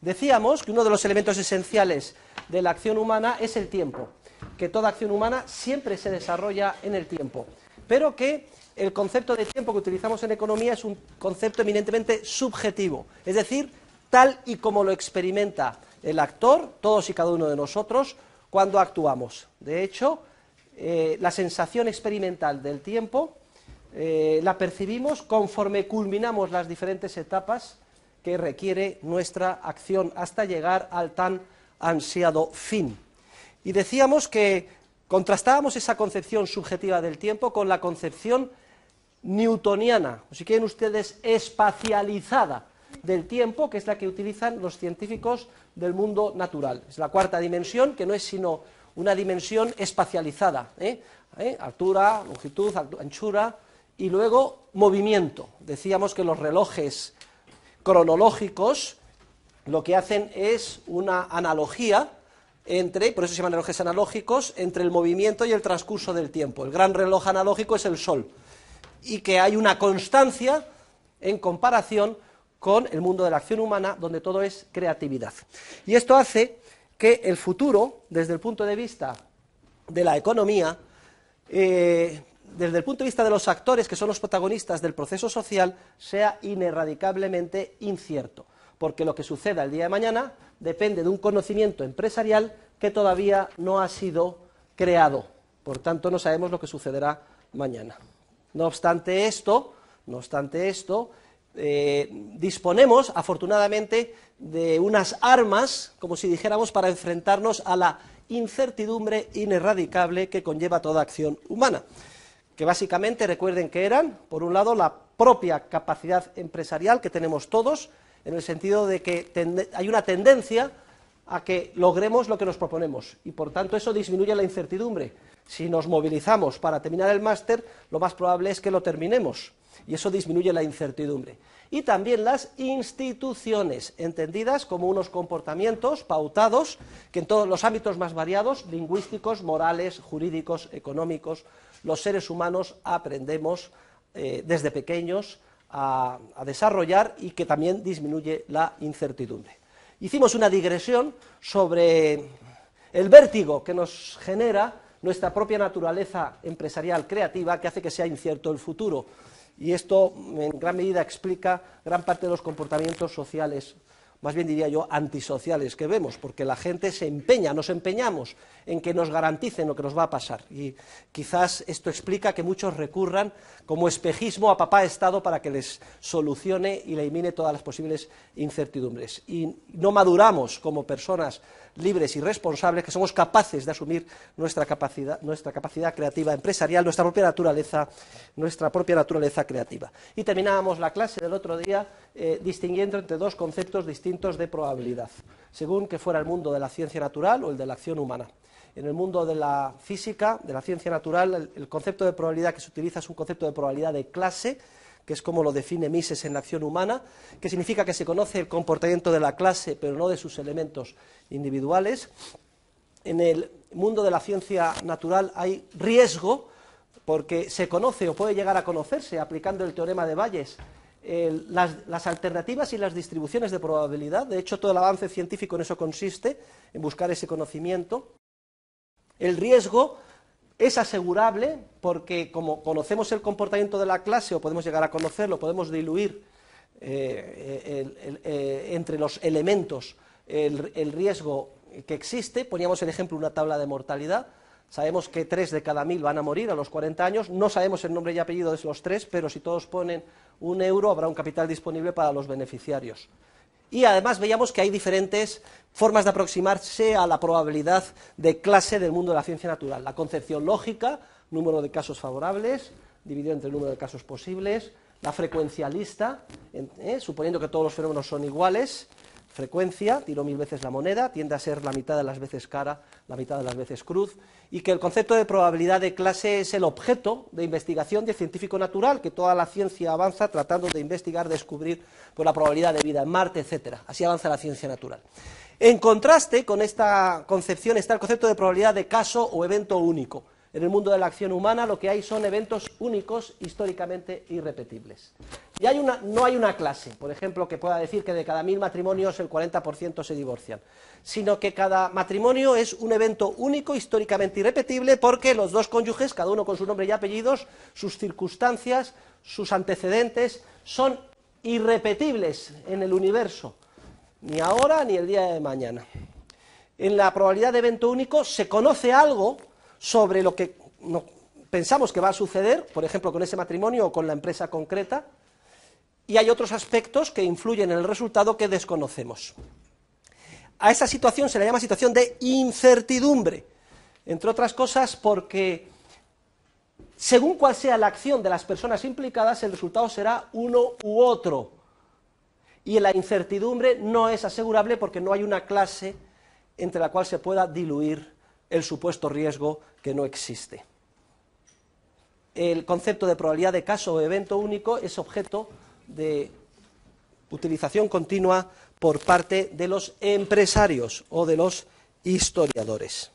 Decíamos que uno de los elementos esenciales de la acción humana es el tiempo, que toda acción humana siempre se desarrolla en el tiempo, pero que el concepto de tiempo que utilizamos en economía es un concepto eminentemente subjetivo, es decir, tal y como lo experimenta el actor, todos y cada uno de nosotros, cuando actuamos. De hecho, eh, la sensación experimental del tiempo eh, la percibimos conforme culminamos las diferentes etapas que requiere nuestra acción hasta llegar al tan ansiado fin. Y decíamos que contrastábamos esa concepción subjetiva del tiempo con la concepción newtoniana, o si quieren ustedes, espacializada del tiempo, que es la que utilizan los científicos del mundo natural. Es la cuarta dimensión, que no es sino una dimensión espacializada, ¿eh? ¿Eh? altura, longitud, anchura, y luego movimiento. Decíamos que los relojes cronológicos lo que hacen es una analogía entre, por eso se llaman relojes analógicos, entre el movimiento y el transcurso del tiempo. El gran reloj analógico es el Sol y que hay una constancia en comparación con el mundo de la acción humana, donde todo es creatividad. Y esto hace que el futuro, desde el punto de vista de la economía, eh, desde el punto de vista de los actores, que son los protagonistas del proceso social, sea ineradicablemente incierto, porque lo que suceda el día de mañana depende de un conocimiento empresarial que todavía no ha sido creado. Por tanto, no sabemos lo que sucederá mañana. No obstante esto, no obstante esto, eh, disponemos, afortunadamente, de unas armas, como si dijéramos, para enfrentarnos a la incertidumbre ineradicable que conlleva toda acción humana que básicamente recuerden que eran, por un lado, la propia capacidad empresarial que tenemos todos, en el sentido de que hay una tendencia a que logremos lo que nos proponemos y, por tanto, eso disminuye la incertidumbre. Si nos movilizamos para terminar el máster, lo más probable es que lo terminemos y eso disminuye la incertidumbre. Y también las instituciones, entendidas como unos comportamientos pautados que en todos los ámbitos más variados, lingüísticos, morales, jurídicos, económicos, los seres humanos aprendemos eh, desde pequeños a, desarrollar y que también disminuye la incertidumbre. Hicimos una digresión sobre el vértigo que nos genera nuestra propia naturaleza empresarial creativa que hace que sea incierto el futuro. Y esto en gran medida explica gran parte de los comportamientos sociales más bien diría yo, antisociales que vemos, porque la gente se empeña, nos empeñamos en que nos garanticen lo que nos va a pasar. Y quizás esto explica que muchos recurran como espejismo a papá Estado para que les solucione y elimine todas las posibles incertidumbres. Y no maduramos como personas libres y responsables, que somos capaces de asumir nuestra capacidad, nuestra capacidad creativa empresarial, nuestra propia naturaleza, nuestra propia naturaleza creativa. Y terminábamos la clase del otro día eh, distinguiendo entre dos conceptos distintos de probabilidad, según que fuera el mundo de la ciencia natural o el de la acción humana. En el mundo de la física, de la ciencia natural, el concepto de probabilidad que se utiliza es un concepto de probabilidad de clase, que es como lo define Mises en la acción humana, que significa que se conoce el comportamiento de la clase, pero no de sus elementos individuales. En el mundo de la ciencia natural hay riesgo, porque se conoce o puede llegar a conocerse, aplicando el teorema de Bayes, las, alternativas y las distribuciones de probabilidad. De hecho, todo el avance científico en eso consiste, en buscar ese conocimiento. El riesgo es asegurable porque como conocemos el comportamiento de la clase o podemos llegar a conocerlo, podemos diluir eh, eh, entre los elementos el, riesgo que existe. Poníamos el ejemplo una tabla de mortalidad. Sabemos que tres de cada mil van a morir a los 40 años. No sabemos el nombre y apellido de los tres, pero si todos ponen un euro habrá un capital disponible para los beneficiarios. Y además veíamos que hay diferentes formas de aproximarse a la probabilidad de clase del mundo de la ciencia natural. La concepción lógica, número de casos favorables, dividido entre el número de casos posibles. La frecuencialista, ¿eh? suponiendo que todos los fenómenos son iguales, frecuencia, tiro mil veces la moneda, tiende a ser la mitad de las veces cara, la mitad de las veces cruz, y que el concepto de probabilidad de clase es el objeto de investigación del científico natural, que toda la ciencia avanza tratando de investigar, descubrir por la probabilidad de vida en Marte, etcétera. Así avanza la ciencia natural. En contraste con esta concepción está el concepto de probabilidad de caso o evento único, En el mundo de la acción humana lo que hay son eventos únicos, históricamente irrepetibles. Y hay una, no hay una clase, por ejemplo, que pueda decir que de cada mil matrimonios el 40% se divorcian, sino que cada matrimonio es un evento único, históricamente irrepetible, porque los dos cónyuges, cada uno con su nombre y apellidos, sus circunstancias, sus antecedentes, son irrepetibles en el universo, ni ahora ni el día de mañana. En la probabilidad de evento único se conoce algo sobre lo que pensamos que va a suceder, por ejemplo, con ese matrimonio o con la empresa concreta, y hay otros aspectos que influyen en el resultado que desconocemos. A esa situación se le llama situación de incertidumbre, entre otras cosas porque según cuál sea la acción de las personas implicadas, el resultado será uno u otro. Y la incertidumbre no es asegurable porque no hay una clase entre la cual se pueda diluir el supuesto riesgo que no existe. El concepto de probabilidad de caso o evento único es objeto de utilización continua por parte de los empresarios o de los historiadores.